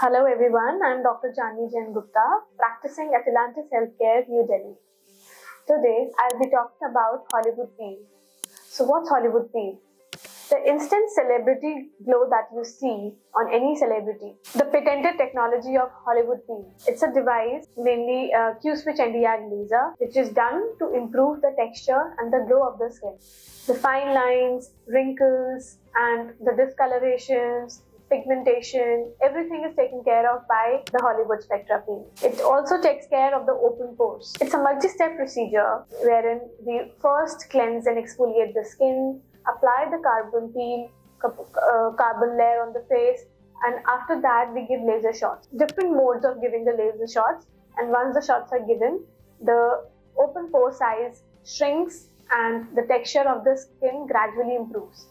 Hello everyone, I'm Dr. Chandni Jain Gupta, practicing at Elantis Healthcare, New Delhi. Today, I'll be talking about Hollywood peel. So what's Hollywood peel? The instant celebrity glow that you see on any celebrity. The patented technology of Hollywood peel. It's a device, mainly a Q-switch Nd:YAG laser, which is done to improve the texture and the glow of the skin. The fine lines, wrinkles, and the discolorations, pigmentation, everything is taken care of by the Hollywood Spectra peel. It also takes care of the open pores. It's a multi-step procedure wherein we first cleanse and exfoliate the skin, apply the carbon peel, uh, carbon layer on the face, and after that we give laser shots. Different modes of giving the laser shots, and once the shots are given, the open pore size shrinks and the texture of the skin gradually improves.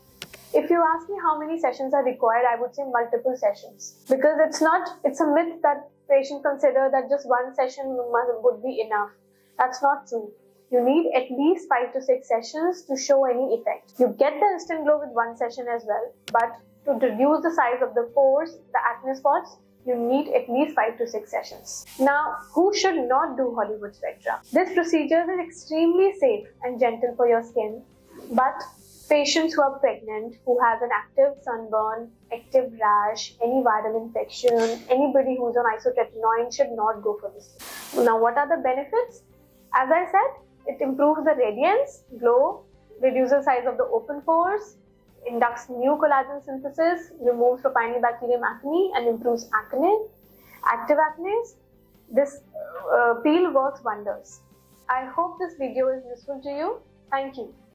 If you ask me how many sessions are required, I would say multiple sessions because it's not, it's a myth that patients consider that just one session would be enough. That's not true. You need at least five to six sessions to show any effect. You get the instant glow with one session as well, but to reduce the size of the pores, the acne spots, you need at least 5 to 6 sessions. Now, who should not do Hollywood Spectra? This procedure is extremely safe and gentle for your skin, but Patients who are pregnant, who have an active sunburn, active rash, any viral infection, anybody who's on isotretinoin should not go for this. Now, what are the benefits? As I said, it improves the radiance, glow, reduces the size of the open pores, inducts new collagen synthesis, removes Propionibacterium acne and improves acne, active acne. This uh, peel works wonders. I hope this video is useful to you. Thank you.